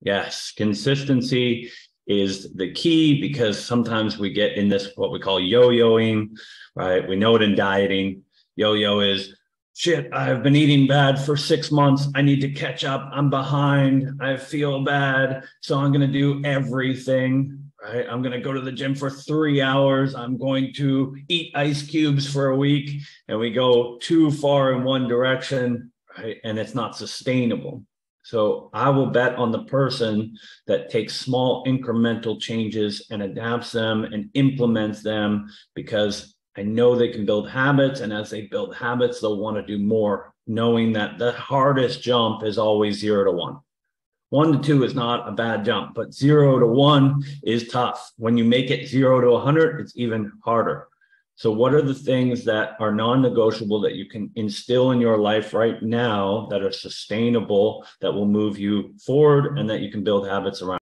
Yes, consistency is the key because sometimes we get in this what we call yo-yoing, right? We know it in dieting. Yo-yo is shit, I've been eating bad for six months. I need to catch up. I'm behind. I feel bad. So I'm going to do everything, right? I'm going to go to the gym for three hours. I'm going to eat ice cubes for a week. And we go too far in one direction, right? And it's not sustainable. So I will bet on the person that takes small incremental changes and adapts them and implements them because I know they can build habits. And as they build habits, they'll want to do more, knowing that the hardest jump is always zero to one. One to two is not a bad jump, but zero to one is tough. When you make it zero to 100, it's even harder. So, what are the things that are non negotiable that you can instill in your life right now that are sustainable, that will move you forward, and that you can build habits around?